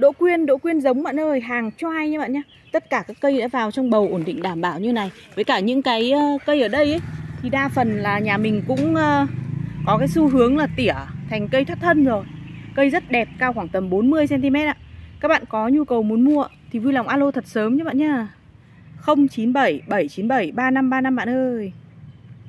Đỗ Quyên, Đỗ Quyên giống bạn ơi, hàng choai nha bạn nhé Tất cả các cây đã vào trong bầu ổn định đảm bảo như này. Với cả những cái ờ, cây ở đây ấy Thì đa phần là nhà mình cũng ờ, có cái xu hướng là tỉa thành cây thắt thân rồi. Cây rất đẹp, cao khoảng tầm 40cm ạ. Các bạn có nhu cầu muốn mua thì vui lòng alo thật sớm nhé bạn nhá. 097 797 3535 bạn ơi.